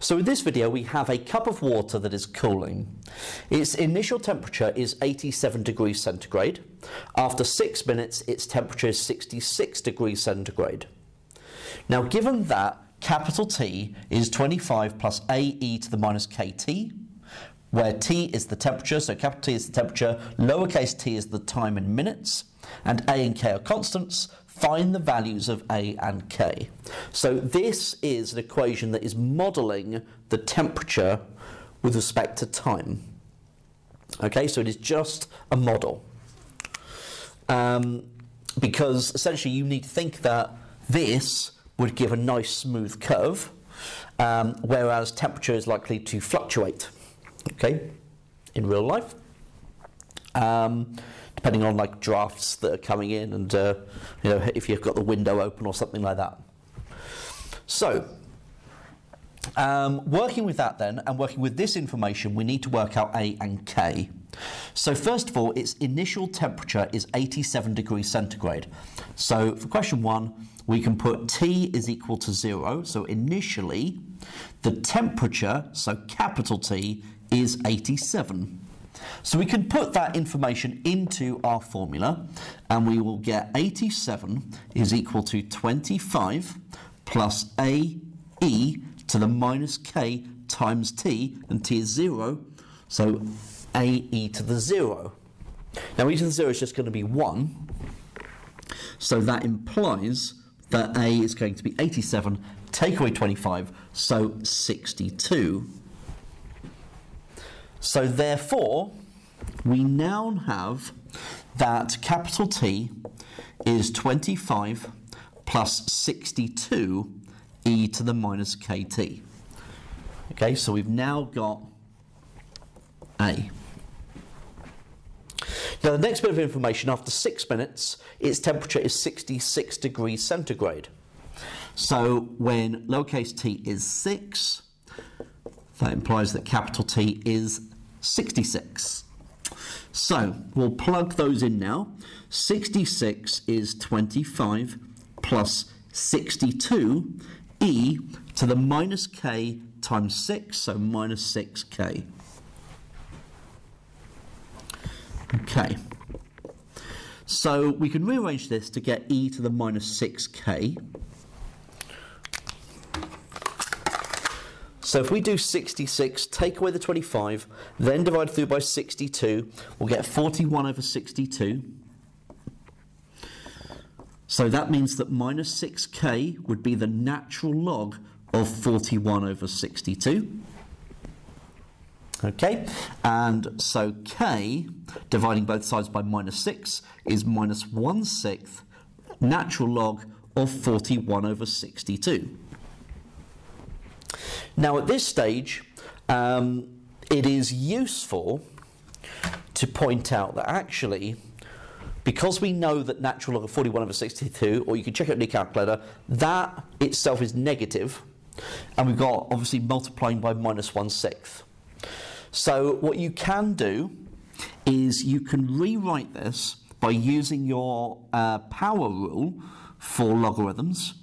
So in this video we have a cup of water that is cooling. Its initial temperature is 87 degrees centigrade. After 6 minutes its temperature is 66 degrees centigrade. Now given that capital T is 25 plus AE to the minus KT, where T is the temperature, so capital T is the temperature, lowercase t is the time in minutes, and A and K are constants, find the values of A and K. So this is an equation that is modelling the temperature with respect to time. Okay, so it is just a model. Um, because essentially you need to think that this would give a nice smooth curve, um, whereas temperature is likely to fluctuate, okay, in real life. Um, depending on like drafts that are coming in and uh, you know if you've got the window open or something like that. So um, working with that then and working with this information we need to work out A and K. So first of all its initial temperature is 87 degrees centigrade. So for question one we can put T is equal to zero. So initially the temperature, so capital T, is 87. So we can put that information into our formula and we will get 87 is equal to 25 plus AE to the minus K times T, and T is 0, so AE to the 0. Now e to the 0 is just going to be 1, so that implies that A is going to be 87, take away 25, so 62. So therefore, we now have that capital T is 25 plus 62 e to the minus kt. Okay, so we've now got A. Now the next bit of information, after six minutes, its temperature is 66 degrees centigrade. So when lowercase t is 6, that implies that capital T is 66. So we'll plug those in now. 66 is 25 plus 62 e to the minus k times 6, so minus 6k. Okay. So we can rearrange this to get e to the minus 6k. So if we do 66, take away the 25, then divide through by 62, we'll get 41 over 62. So that means that minus 6k would be the natural log of 41 over 62. Okay, and so k, dividing both sides by minus 6, is minus 1 sixth natural log of 41 over 62. Now at this stage, um, it is useful to point out that actually, because we know that natural log of 41 over 62, or you can check it in your calculator, that itself is negative, and we've got obviously multiplying by minus 1 sixth. So what you can do is you can rewrite this by using your uh, power rule for logarithms,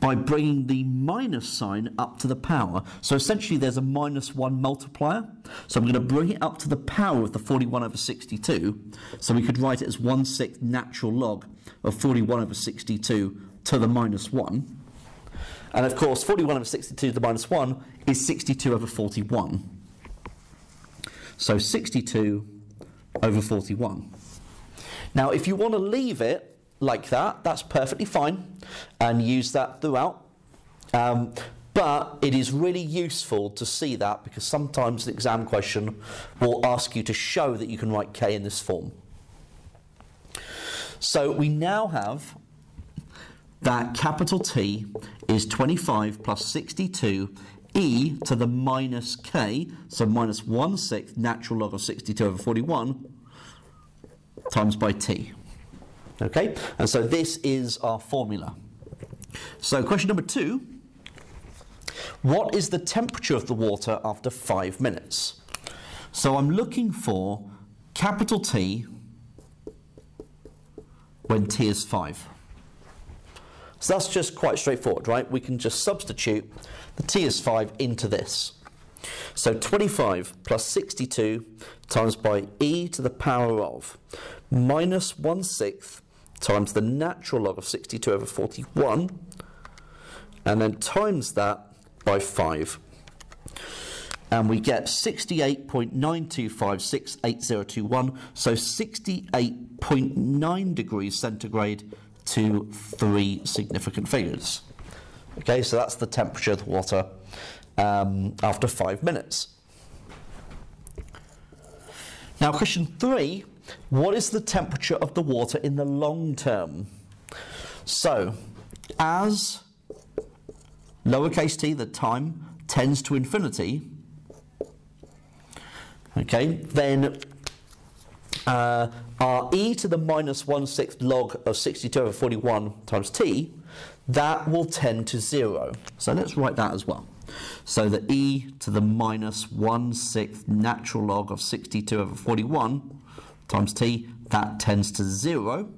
by bringing the minus sign up to the power. So essentially there's a minus 1 multiplier. So I'm going to bring it up to the power of the 41 over 62. So we could write it as 1 sixth natural log of 41 over 62 to the minus 1. And of course 41 over 62 to the minus 1 is 62 over 41. So 62 over 41. Now if you want to leave it like that, that's perfectly fine, and use that throughout. Um, but it is really useful to see that because sometimes the exam question will ask you to show that you can write k in this form. So we now have that capital T is 25 plus 62 e to the minus k, so minus 1 sixth natural log of 62 over 41 times by t. Okay, and so this is our formula. So question number two, what is the temperature of the water after five minutes? So I'm looking for capital T when T is 5. So that's just quite straightforward, right? We can just substitute the t is 5 into this. So 25 plus 62 times by e to the power of minus 1 sixth times the natural log of 62 over 41 and then times that by 5 and we get 68.925688021 so 68.9 degrees centigrade to three significant figures. Okay so that's the temperature of the water um, after five minutes. Now question three what is the temperature of the water in the long term so as lowercase t the time tends to infinity okay, then uh, our e to the minus 1 sixth log of 62 over 41 times t, that will tend to 0. So let's write that as well. So the e to the minus 1 sixth natural log of 62 over 41 times t, that tends to 0.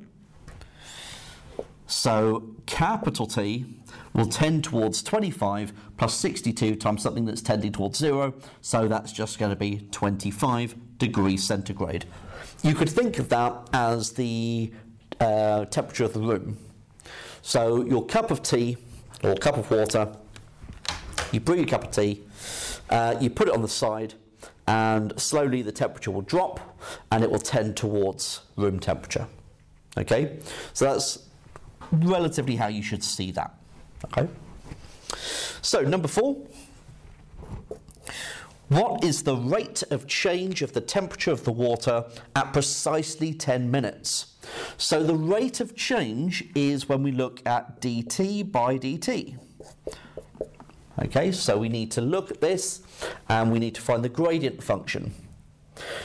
So capital T will tend towards 25 plus 62 times something that's tending towards 0, so that's just going to be 25 degrees centigrade. You could think of that as the uh, temperature of the room. So your cup of tea or cup of water, you brew your cup of tea, uh, you put it on the side, and slowly the temperature will drop and it will tend towards room temperature. Okay, so that's relatively how you should see that. Okay. So number four. What is the rate of change of the temperature of the water at precisely 10 minutes? So the rate of change is when we look at dt by dt. Okay, so we need to look at this and we need to find the gradient function.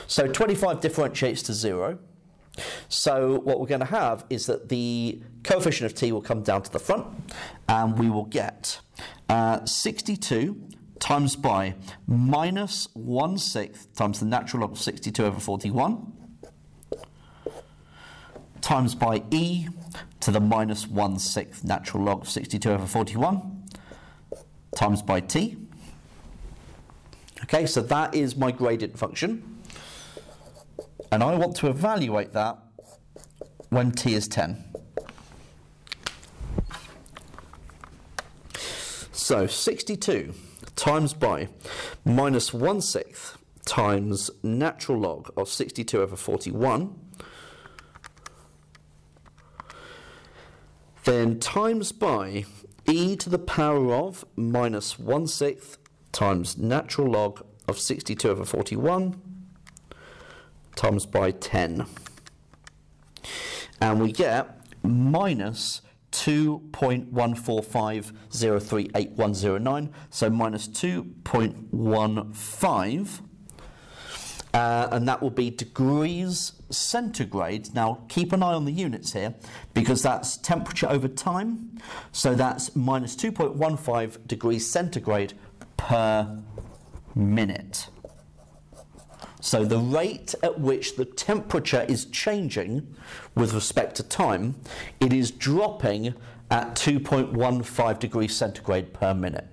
So 25 differentiates to 0. So what we're going to have is that the coefficient of t will come down to the front and we will get uh, 62 times by minus 1 sixth times the natural log of 62 over 41 times by e to the minus 1 sixth natural log of 62 over 41 times by t. Okay, so that is my gradient function and I want to evaluate that when t is 10. So 62 times by minus 1 sixth times natural log of 62 over 41 then times by e to the power of minus 1 sixth times natural log of 62 over 41 times by 10. And we get minus 2.145038109, so minus 2.15, uh, and that will be degrees centigrade. Now keep an eye on the units here because that's temperature over time, so that's minus 2.15 degrees centigrade per minute. So the rate at which the temperature is changing with respect to time, it is dropping at 2.15 degrees centigrade per minute.